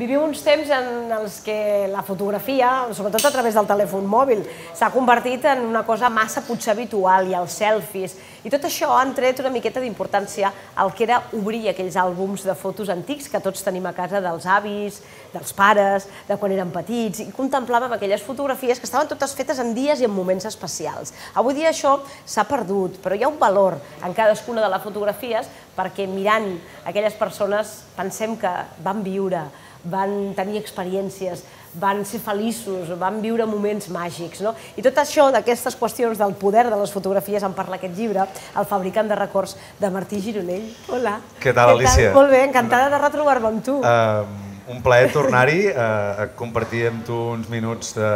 Viviu uns temps en els que la fotografia, sobretot a través del telèfon mòbil, s'ha convertit en una cosa massa potser habitual, i els selfies, i tot això han tret una miqueta d'importància al que era obrir aquells àlbums de fotos antics que tots tenim a casa dels avis, dels pares, de quan eren petits, i contemplàvem aquelles fotografies que estaven totes fetes en dies i en moments especials. Avui dia això s'ha perdut, però hi ha un valor en cadascuna de les fotografies perquè mirant aquelles persones pensem que van viure, van tenir experiències, van ser feliços, van viure moments màgics. No? I tot això, d'aquestes qüestions del poder de les fotografies, en parla aquest llibre, El fabricant de records, de Martí Gironell. Hola. Què tal, Alicia? Molt bé, encantada de retrobar-me amb tu. Uh, un plaer tornar-hi uh, a compartir amb tu uns minuts de,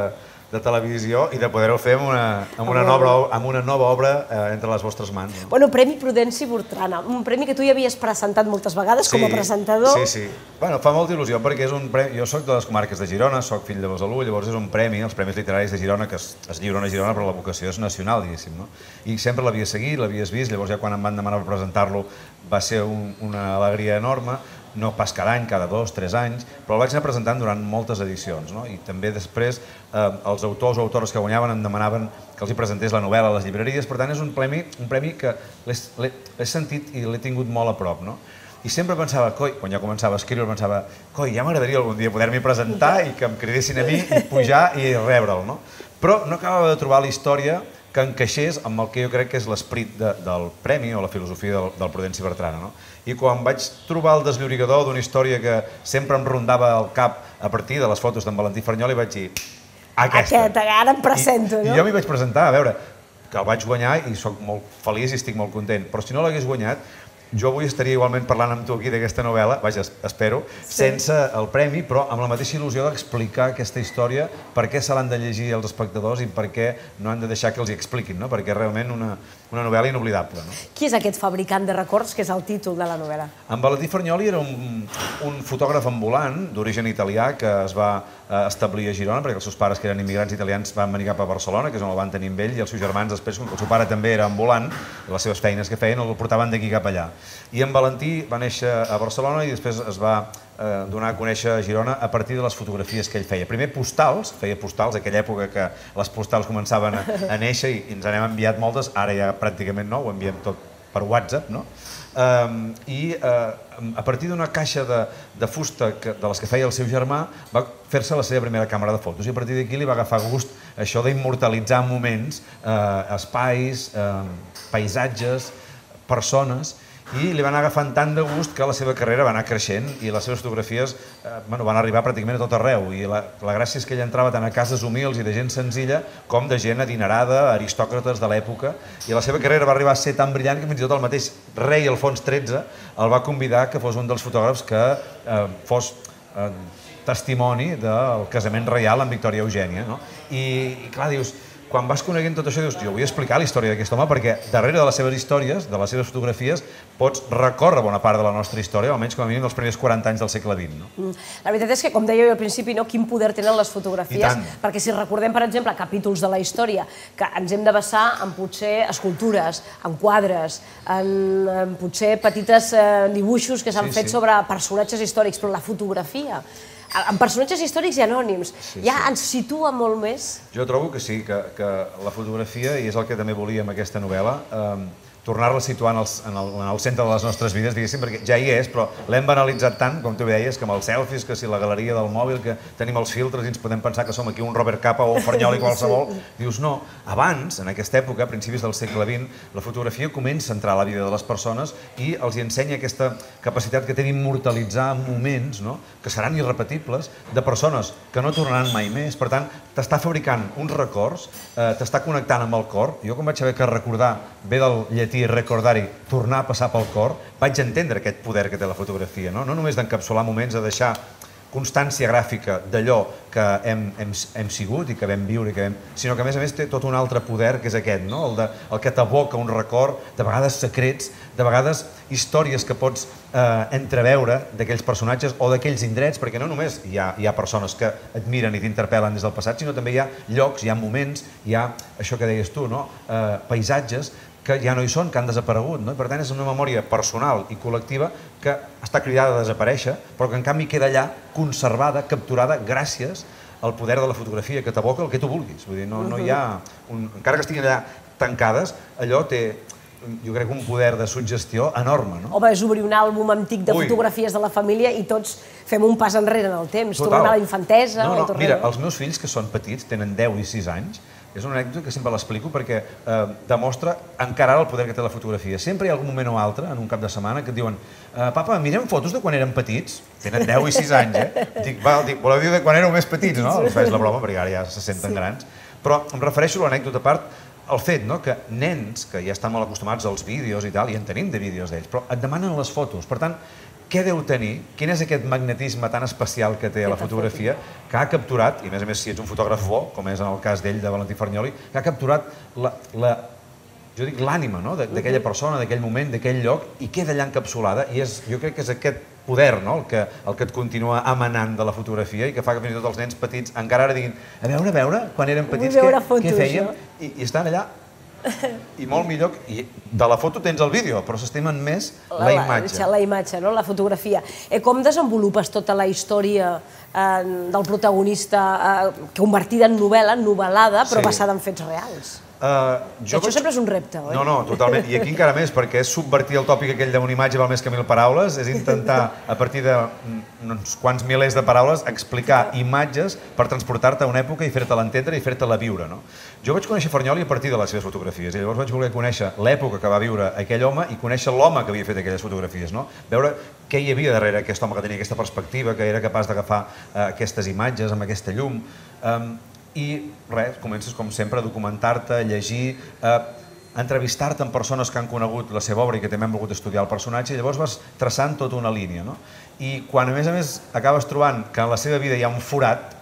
de televisió i de poder-ho fer amb una, amb una, nova, amb una nova obra eh, entre les vostres mans. No? Bueno, Premi Prudenci Bortrana, un premi que tu ja havies presentat moltes vegades sí, com a presentador. Sí, sí. Bueno, fa molta il·lusió perquè és un premi... Jo sóc de les comarques de Girona, sóc fill de Besalú, llavors és un premi, els Premis Literaris de Girona, que es, es lliuren a Girona, però la vocació és nacional, diguéssim. No? I sempre l'havia seguit, l'havies vist, llavors ja quan em van demanar per presentar-lo va ser un, una alegria enorme no pas cada any, cada dos, tres anys, però el vaig anar presentant durant moltes edicions. No? I també després eh, els autors o autores que guanyaven em demanaven que els hi presentés la novel·la a les llibreries, per tant és un premi, un premi que l'he sentit i l'he tingut molt a prop. No? I sempre pensava, coi, quan ja començava a escriure, pensava, coi, ja m'agradaria algun dia poder-m'hi presentar i que em cridessin a mi i pujar i rebre'l, no? Però no acabava de trobar la història que encaixés amb el que jo crec que és l'esperit de, del premi o la filosofia del, del Prudenci Bertrana. No? I quan vaig trobar el desllorigador d'una història que sempre em rondava al cap a partir de les fotos d'en Valentí Fernyol, i vaig dir, aquesta. Aquesta, ara em presento, I, no? I jo m'hi vaig presentar, a veure, que el vaig guanyar i sóc molt feliç i estic molt content, però si no l'hagués guanyat, jo avui estaria igualment parlant amb tu aquí d'aquesta novel·la, vaja, espero, sí. sense el premi, però amb la mateixa il·lusió d'explicar aquesta història, per què se l'han de llegir els espectadors i per què no han de deixar que els hi expliquin, no? perquè és realment una, una novel·la inoblidable. No? Qui és aquest fabricant de records, que és el títol de la novel·la? En Valentí Fernyoli era un, un fotògraf ambulant d'origen italià que es va eh, establir a Girona, perquè els seus pares, que eren immigrants italians, van venir cap a Barcelona, que és on el van tenir amb ell, i els seus germans després, com que el seu pare també era ambulant, les seves feines que feien el portaven d'aquí cap allà. I en Valentí va néixer a Barcelona i després es va eh, donar a conèixer a Girona a partir de les fotografies que ell feia. Primer postals, feia postals, aquella època que les postals començaven a, a néixer i, ens n'hem enviat moltes, ara ja pràcticament no, ho enviem tot per WhatsApp, no? Um, I uh, a partir d'una caixa de, de fusta que, de les que feia el seu germà va fer-se la seva primera càmera de fotos i a partir d'aquí li va agafar gust això d'immortalitzar moments, uh, espais, uh, paisatges, persones i li van agafant tant de gust que la seva carrera va anar creixent i les seves fotografies eh, bueno, van arribar pràcticament a tot arreu i la, la gràcia és que ell entrava tant a cases humils i de gent senzilla com de gent adinerada, aristòcrates de l'època i la seva carrera va arribar a ser tan brillant que fins i tot el mateix rei Alfons XIII el va convidar que fos un dels fotògrafs que eh, fos eh, testimoni del casament reial amb Victòria Eugènia no? I, i clar, dius, quan vas coneguent tot això dius, jo vull explicar la història d'aquest home perquè darrere de les seves històries, de les seves fotografies, pots recórrer bona part de la nostra història, almenys com a mínim dels primers 40 anys del segle XX. No? Mm. La veritat és que, com deia jo al principi, no, quin poder tenen les fotografies, perquè si recordem, per exemple, capítols de la història, que ens hem de basar en potser escultures, en quadres, en, en potser petites eh, dibuixos que s'han sí, fet sí. sobre personatges històrics, però la fotografia en personatges històrics i anònims. Sí, ja sí. ens situa molt més? Jo trobo que sí, que, que la fotografia, i és el que també volia amb aquesta novel·la, eh, tornar-la a situar en el, en, el, en el centre de les nostres vides, diguéssim, perquè ja hi és, però l'hem banalitzat tant, com tu deies, que amb els selfies, que si la galeria del mòbil, que tenim els filtres i ens podem pensar que som aquí un Robert Capa o un Fernyol i qualsevol. Sí. Dius, no, abans, en aquesta època, a principis del segle XX, la fotografia comença a entrar a la vida de les persones i els hi ensenya aquesta capacitat que té d'immortalitzar moments no? que seran irrepetibles de persones que no tornaran mai més. Per tant, t'està fabricant uns records, eh, t'està connectant amb el cor. Jo com vaig saber que recordar ve del llatí i recordar-hi, tornar a passar pel cor, vaig entendre aquest poder que té la fotografia, no, no només d'encapsular moments, de deixar constància gràfica d'allò que hem, hem, hem sigut i que vam viure, i que vam, sinó que a més a més té tot un altre poder que és aquest, no? el, de, el que t'aboca un record, de vegades secrets, de vegades històries que pots eh, entreveure d'aquells personatges o d'aquells indrets, perquè no només hi ha, hi ha persones que et miren i t'interpel·len des del passat, sinó també hi ha llocs, hi ha moments, hi ha això que deies tu, no? eh, paisatges que ja no hi són, que han desaparegut. No? I per tant, és una memòria personal i col·lectiva que està cridada a desaparèixer, però que en canvi queda allà conservada, capturada, gràcies al poder de la fotografia que t'aboca el que tu vulguis. Vull dir, no, no hi ha... Un, encara que estiguin allà tancades, allò té, jo crec, un poder de suggestió enorme. No? Home, és obrir un àlbum antic de Ui. fotografies de la família i tots fem un pas enrere en el temps. Total. Tornem a la infantesa. No, no, mira, els meus fills, que són petits, tenen 10 i 6 anys, és una anècdota que sempre l'explico perquè eh, demostra encara ara el poder que té la fotografia. Sempre hi ha algun moment o altre, en un cap de setmana, que et diuen eh, papa, mirem fotos de quan eren petits. Tenen 10 i 6 anys, eh? Dic, va, dic, voleu dir de quan éreu més petits, no? Els faig la broma, perquè ara ja se senten sí. grans. Però em refereixo a l'anècdota a part el fet no, que nens que ja estan molt acostumats als vídeos i tal, i en tenim de vídeos d'ells, però et demanen les fotos. Per tant, què deu tenir, quin és aquest magnetisme tan especial que té la fotografia, que ha capturat, i a més a més si ets un fotògraf bo, com és en el cas d'ell, de Valentí Farnioli, que ha capturat la, la jo dic l'ànima no? d'aquella persona, d'aquell moment, d'aquell lloc, i queda allà encapsulada, i és, jo crec que és aquest poder no? el, que, el que et continua emanant de la fotografia i que fa que fins i tot els nens petits encara ara diguin a veure, a veure, quan érem petits, què, què fèiem? I, I estan allà i molt millor, i de la foto tens el vídeo, però s'estimen més la, imatge. La imatge, no? la fotografia. Eh, com desenvolupes tota la història eh, del protagonista eh, convertida en novel·la, novel·lada, però Sí. basada en fets reals? Uh, Això sempre és un repte, oi? No, no, totalment. I aquí encara més, perquè és subvertir el tòpic aquell d'una imatge val més que mil paraules, és intentar, a partir de mm, uns quants milers de paraules, explicar imatges per transportar-te a una època i fer-te l'entendre i fer-te-la viure. No? Jo vaig conèixer Farnioli a partir de les seves fotografies, i llavors vaig voler conèixer l'època que va viure aquell home i conèixer l'home que havia fet aquelles fotografies. No? Veure què hi havia darrere aquest home que tenia aquesta perspectiva, que era capaç d'agafar eh, aquestes imatges amb aquesta llum. Um, i res, comences com sempre a documentar-te, a llegir, a entrevistar-te amb persones que han conegut la seva obra i que també han volgut estudiar el personatge i llavors vas traçant tota una línia. No? I quan a més a més acabes trobant que en la seva vida hi ha un forat,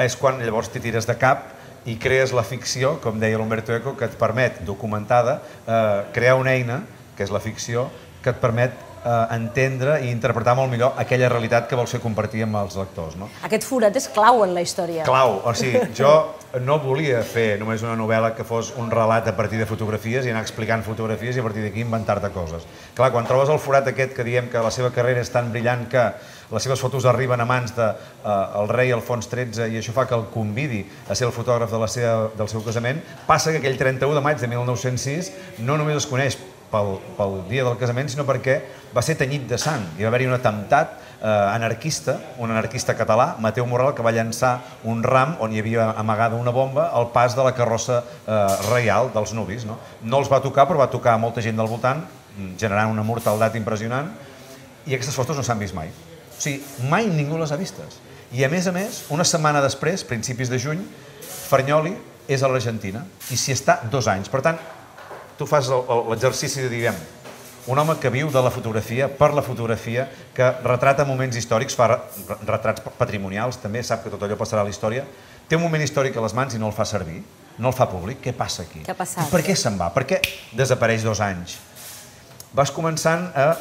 és quan llavors t'hi tires de cap i crees la ficció, com deia l'Humberto Eco, que et permet, documentada, eh, crear una eina, que és la ficció, que et permet eh, entendre i interpretar molt millor aquella realitat que vols fer compartir amb els lectors. No? Aquest forat és clau en la història. Clau, o sigui, jo no volia fer només una novel·la que fos un relat a partir de fotografies i anar explicant fotografies i a partir d'aquí inventar-te coses. Clar, quan trobes el forat aquest que diem que la seva carrera és tan brillant que les seves fotos arriben a mans del de, uh, el rei Alfons XIII i això fa que el convidi a ser el fotògraf de la seva, del seu casament, passa que aquell 31 de maig de 1906 no només es coneix pel, pel dia del casament, sinó perquè va ser tenyit de sang. Hi va haver-hi un atemptat eh, anarquista, un anarquista català, Mateu Morral, que va llançar un ram on hi havia amagada una bomba al pas de la carrossa eh, reial dels nuvis. No? no els va tocar, però va tocar a molta gent del voltant, generant una mortaldat impressionant, i aquestes fotos no s'han vist mai. O sigui, mai ningú les ha vistes. I a més a més, una setmana després, principis de juny, Farnioli és a l'Argentina i s'hi està dos anys. Per tant, tu fas l'exercici de, diguem, un home que viu de la fotografia, per la fotografia, que retrata moments històrics, fa re- retrats patrimonials, també sap que tot allò passarà a la història, té un moment històric a les mans i no el fa servir, no el fa públic, què passa aquí? Què ha passat? I per què se'n va? Per què desapareix dos anys? Vas començant a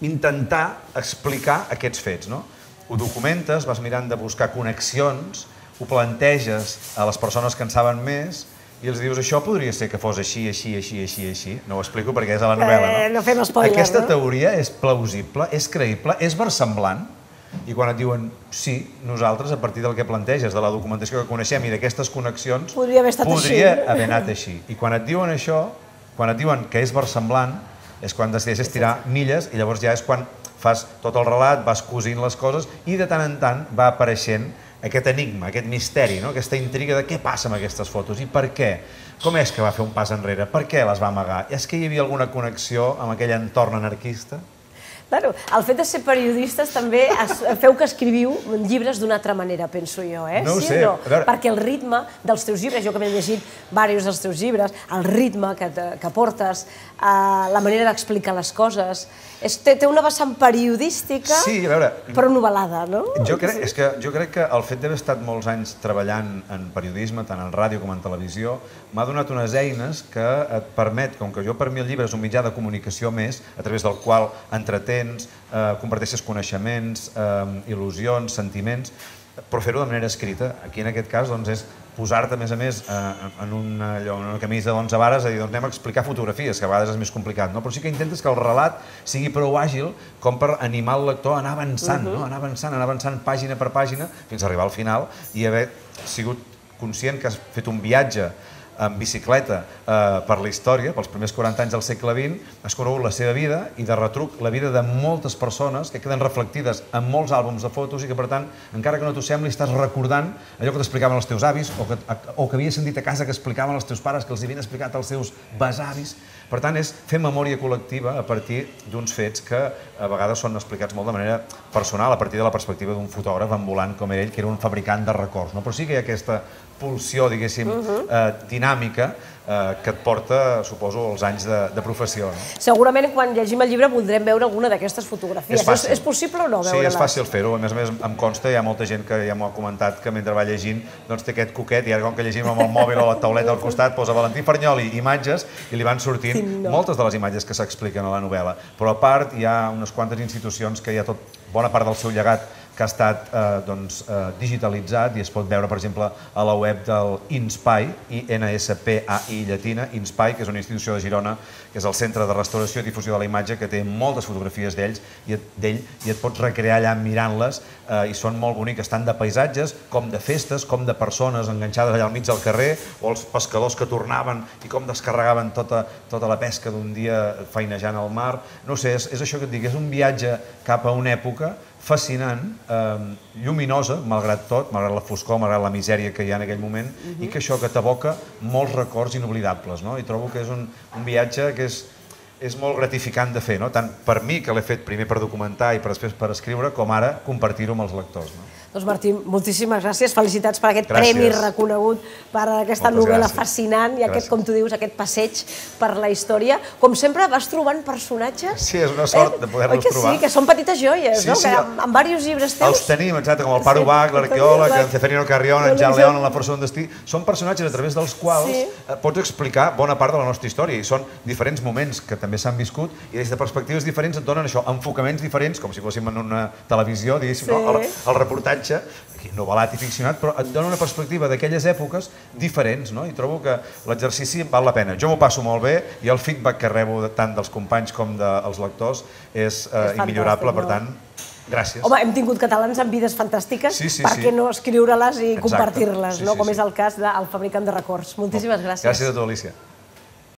intentar explicar aquests fets, no? Ho documentes, vas mirant de buscar connexions, ho planteges a les persones que en saben més i els dius, això podria ser que fos així, així, així, així, així. No ho explico perquè és a la novel·la, Eh, no? no fem spoiler, Aquesta no? teoria és plausible, és creïble, és versemblant, i quan et diuen, sí, nosaltres, a partir del que planteges, de la documentació que coneixem i d'aquestes connexions, Podria haver estat podria així. haver anat així. I quan et diuen això, quan et diuen que és versemblant, és quan decideixes tirar milles i llavors ja és quan fas tot el relat, vas cosint les coses i de tant en tant va apareixent aquest enigma, aquest misteri, no? aquesta intriga de què passa amb aquestes fotos i per què. Com és que va fer un pas enrere? Per què les va amagar? És que hi havia alguna connexió amb aquell entorn anarquista? Claro, el fet de ser periodistes també es, feu que escriviu llibres d'una altra manera, penso jo, eh? No ho sí sé, no? veure- Perquè el ritme dels teus llibres, jo que m'he llegit diversos dels teus llibres, el ritme que, que portes, eh, la manera d'explicar les coses, és, té, té una vessant periodística, Sí, a veure, però novel·lada, no? Jo crec, és que, jo crec que el fet d'haver estat molts anys treballant en periodisme, tant en ràdio com en televisió, m'ha donat unes eines que et permet, com que jo per mi el llibre és un mitjà de comunicació més, a través del qual entretens, eh, comparteixes coneixements, eh, il·lusions, sentiments, però fer-ho de manera escrita, aquí en aquest cas doncs, és posar-te, a més a més, eh, en una, allò, en una camisa d'11 vares, a dir, doncs anem a explicar fotografies, que a vegades és més complicat, no? però sí que intentes que el relat sigui prou àgil com per animar el lector a anar avançant, uh -huh. no? anar avançant, anar avançant pàgina per pàgina fins a arribar al final i haver sigut conscient que has fet un viatge en bicicleta eh, per la història, pels primers 40 anys del segle XX, has conegut la seva vida i de retruc la vida de moltes persones que queden reflectides en molts àlbums de fotos i que, per tant, encara que no t'ho sembli, estàs recordant allò que t'explicaven els teus avis o que, o que havies sentit a casa que explicaven els teus pares, que els havien explicat als seus besavis. Per tant, és fer memòria col·lectiva a partir d'uns fets que a vegades són explicats molt de manera personal, a partir de la perspectiva d'un fotògraf ambulant com ell, que era un fabricant de records. No? Però sí que hi ha aquesta pulsió, diguéssim, uh -huh. eh, dinàmica eh, que et porta, suposo, els anys de, de professió. No? Segurament quan llegim el llibre voldrem veure alguna d'aquestes fotografies. És, fàcil. és, és possible o no Sí, és fàcil fer-ho. A més a més, em consta, hi ha molta gent que ja m'ho ha comentat, que mentre va llegint doncs té aquest coquet i ara com que llegim amb el mòbil o la tauleta al costat posa Valentí Fernyoli, imatges, i li van sortint Sí, no. moltes de les imatges que s'expliquen a la novel·la. Però a part hi ha unes quantes institucions que hi ha tot, bona part del seu llegat que ha estat eh, doncs, eh, digitalitzat i es pot veure, per exemple, a la web del INSPAI, I-N-S-P-A-I llatina, INSPAI, que és una institució de Girona, que és el Centre de Restauració i Difusió de la Imatge, que té moltes fotografies d'ells i d'ell i et pots recrear allà mirant-les eh, i són molt boniques, tant de paisatges com de festes, com de persones enganxades allà al mig del carrer o els pescadors que tornaven i com descarregaven tota, tota la pesca d'un dia feinejant al mar. No sé, és, és això que et dic, és un viatge cap a una època fascinant, eh, lluminosa, malgrat tot, malgrat la foscor, malgrat la misèria que hi ha en aquell moment, i que això que t'aboca molts records inoblidables, no? I trobo que és un, un viatge que és, és molt gratificant de fer, no? tant per mi, que l'he fet primer per documentar i per després per escriure, com ara compartir-ho amb els lectors. No? Doncs Martí, moltíssimes gràcies, felicitats per aquest Gràcies. premi reconegut per aquesta Moltes novel·la gràcies. fascinant i aquest, Gràcies. com tu dius, aquest passeig per la història. Com sempre, vas trobant personatges... Sí, és una sort de poder-los trobar. Sí, que són petites joies, Sí, no? sí, que amb, amb diversos llibres teus... Els tenim, exacte, com el Paro Sí, Bach, l'arqueòleg, el en Ceferino Carrion, en Jan León, en La Força d'un destí. Són personatges a través dels quals Sí. eh, pots explicar bona part de la nostra història i són diferents moments que també s'han viscut i des de perspectives diferents et donen això, enfocaments diferents, com si fóssim en una televisió, diguéssim, Sí. no? el, el reportatge, aquí novel·lat i ficcionat, però et dona una perspectiva d'aquelles èpoques diferents, no? I trobo que l'exercici val la pena. Jo m'ho passo molt bé i el feedback que rebo tant dels companys com dels lectors és, eh, És immillorable, per tant, gràcies. Home, hem tingut catalans amb vides fantàstiques, Sí, sí, per sí. no escriure-les i compartir-les, no? com és el cas del fabricant de records. Moltíssimes gràcies. Gràcies a tu, Alicia.